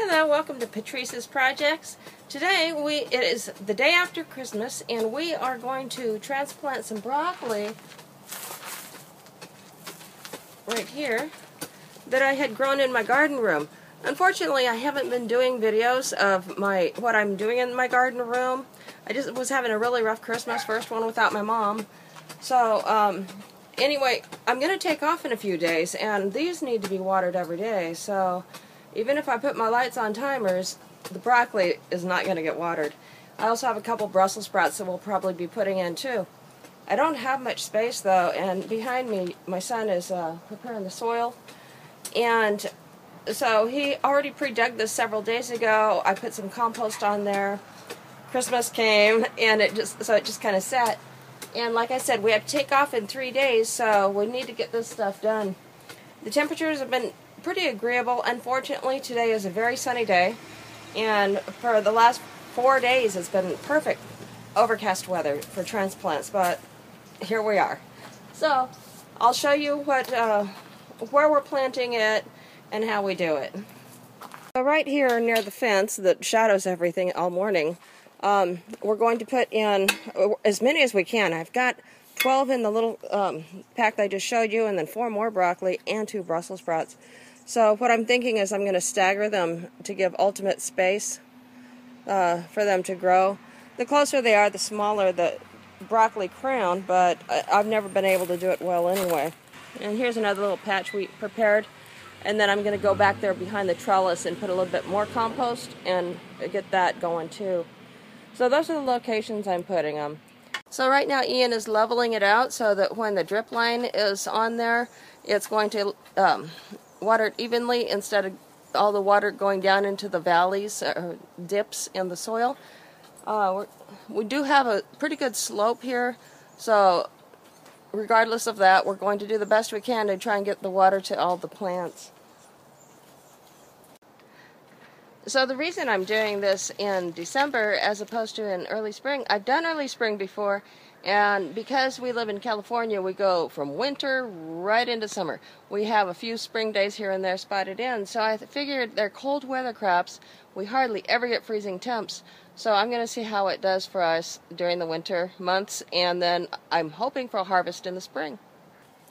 Hello, welcome to Patrice's Projects. Today we it is the day after Christmas and we are going to transplant some broccoli right here that I had grown in my garden room. Unfortunately, I haven't been doing videos of my what I'm doing in my garden room. I just was having a really rough Christmas, first one without my mom. So, um, anyway, I'm going to take off in a few days, and these need to be watered every day. So, even if I put my lights on timers, the broccoli is not going to get watered. I also have a couple Brussels sprouts that we'll probably be putting in too. I don't have much space though, and behind me, my son is uh, preparing the soil. And so he already pre-dug this several days ago. I put some compost on there. Christmas came, and it just so it just kind of sat. And like I said, we have to take off in three days, so we need to get this stuff done. The temperatures have been pretty agreeable. Unfortunately, today is a very sunny day, and for the last four days, it's been perfect overcast weather for transplants. But here we are. So I'll show you what uh, where we're planting it and how we do it. So right here near the fence that shadows everything all morning, um, we're going to put in as many as we can. I've got 12 in the little um, pack that I just showed you, and then four more broccoli and two Brussels sprouts. So what I'm thinking is I'm going to stagger them to give ultimate space uh, for them to grow. The closer they are, the smaller the broccoli crown, but I've never been able to do it well anyway. And here's another little patch we prepared. And then I'm going to go back there behind the trellis and put a little bit more compost and get that going too. So those are the locations I'm putting them. So right now Ian is leveling it out so that when the drip line is on there, it's going to um, watered evenly instead of all the water going down into the valleys or dips in the soil. Uh, we do have a pretty good slope here, so regardless of that, we're going to do the best we can to try and get the water to all the plants. So the reason I'm doing this in December as opposed to in early spring, I've done early spring before and because we live in California, we go from winter right into summer. We have a few spring days here and there spotted in. So I figured they're cold weather crops. We hardly ever get freezing temps. So I'm going to see how it does for us during the winter months. And then I'm hoping for a harvest in the spring.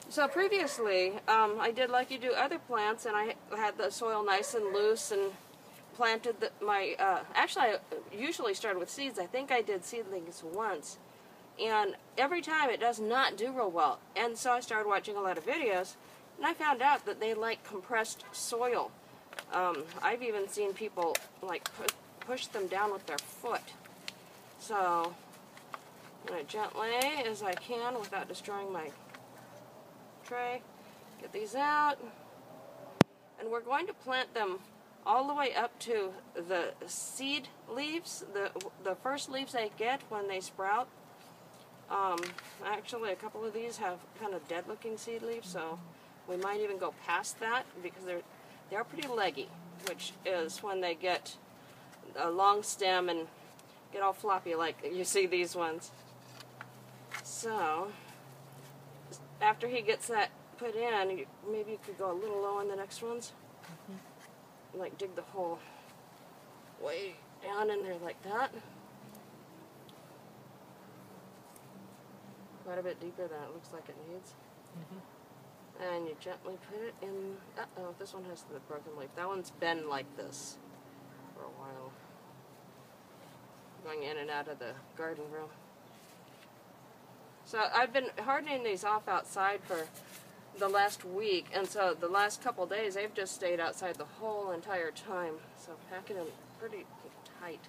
So previously, um, I did like you do other plants, and I had the soil nice and loose and planted the, my. Uh, actually, I usually started with seeds. I think I did seedlings once and every time it does not do real well. And so I started watching a lot of videos, and I found out that they like compressed soil. Um, I've even seen people like pu push them down with their foot. So I'm going to gently as I can without destroying my tray, get these out. And we're going to plant them all the way up to the seed leaves, the, the first leaves they get when they sprout. Um, actually, a couple of these have kind of dead-looking seed leaves, so we might even go past that because they're they're pretty leggy, which is when they get a long stem and get all floppy like you see these ones. So, after he gets that put in, maybe you could go a little low on the next ones. Mm -hmm. Like dig the hole way down in there like that. Quite a bit deeper than it looks like it needs. Mm -hmm. And you gently put it in. Uh oh, this one has the broken leaf. That one's been like this for a while. Going in and out of the garden room. So I've been hardening these off outside for the last week, and so the last couple days they've just stayed outside the whole entire time. So packing them pretty tight.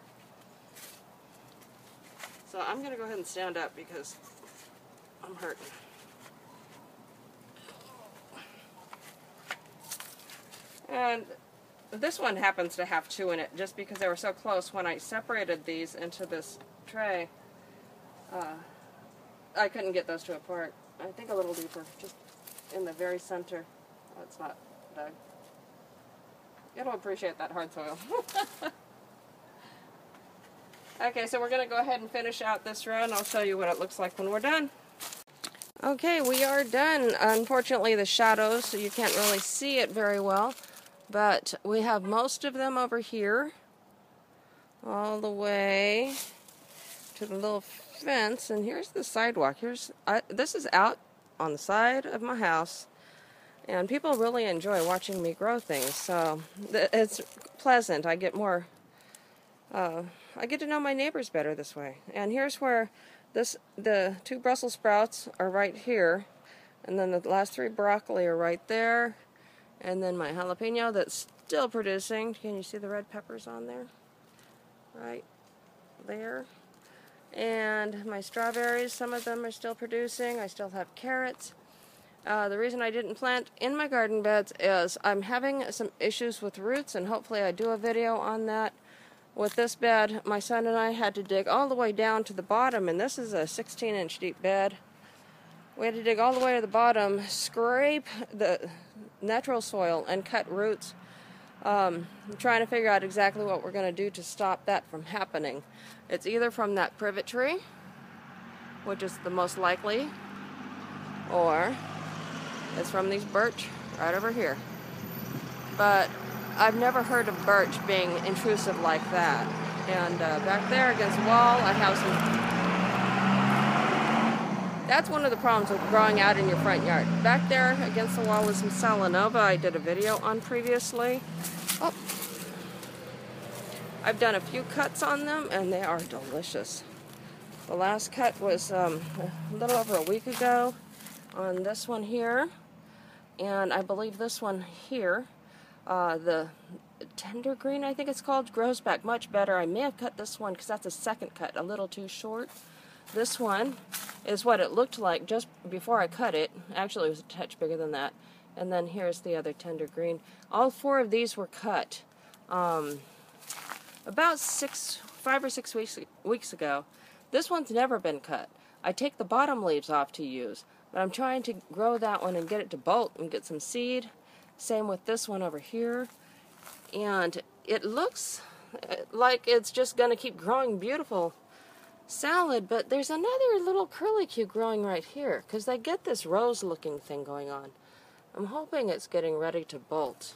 So I'm going to go ahead and stand up because I'm hurting. And this one happens to have two in it just because they were so close when I separated these into this tray. Uh, I couldn't get those two apart. I think a little deeper, just in the very center. It's not dug. It'll appreciate that hard soil. okay, so we're going to go ahead and finish out this row and I'll show you what it looks like when we're done. Okay, we are done. Unfortunately, the shadows, so you can't really see it very well. But we have most of them over here, all the way to the little fence. And here's the sidewalk. Here's I, this is out on the side of my house, and people really enjoy watching me grow things. So it's pleasant. I get more. Uh, I get to know my neighbors better this way. And here's where this the two Brussels sprouts are right here, and then the last three broccoli are right there, and then my jalapeno that's still producing. Can you see the red peppers on there? Right there. And my strawberries, some of them are still producing. I still have carrots. Uh, the reason I didn't plant in my garden beds is I'm having some issues with roots, and hopefully I do a video on that. With this bed, my son and I had to dig all the way down to the bottom, and this is a 16 inch deep bed. We had to dig all the way to the bottom, scrape the natural soil, and cut roots. Um, trying to figure out exactly what we're going to do to stop that from happening. It's either from that privet tree, which is the most likely, or it's from these birch right over here. But I've never heard of birch being intrusive like that. And uh, back there against the wall, I have some. That's one of the problems with growing out in your front yard. Back there against the wall is some Salanova I did a video on previously. Oh. I've done a few cuts on them and they are delicious. The last cut was um, a little over a week ago on this one here. And I believe this one here uh, the tender green, I think it's called, grows back much better. I may have cut this one because that's a second cut, a little too short. This one is what it looked like just before I cut it. Actually, it was a touch bigger than that. And then here's the other tender green. All four of these were cut um, about six, five or six weeks weeks ago. This one's never been cut. I take the bottom leaves off to use, but I'm trying to grow that one and get it to bolt and get some seed same with this one over here. And it looks uh, like it's just going to keep growing beautiful salad, but there's another little curlicue growing right here because they get this rose looking thing going on. I'm hoping it's getting ready to bolt.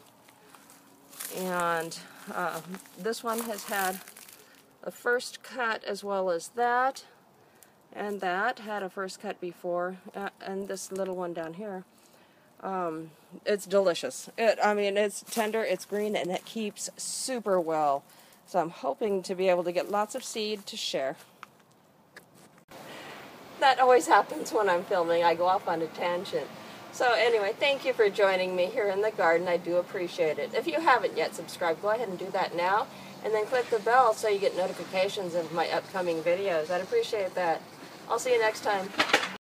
And uh, this one has had a first cut as well as that. And that had a first cut before. Uh, and this little one down here. Um, it's delicious. It, I mean, it's tender, it's green, and it keeps super well. So I'm hoping to be able to get lots of seed to share. That always happens when I'm filming. I go off on a tangent. So anyway, thank you for joining me here in the garden. I do appreciate it. If you haven't yet subscribed, go ahead and do that now. And then click the bell so you get notifications of my upcoming videos. I'd appreciate that. I'll see you next time.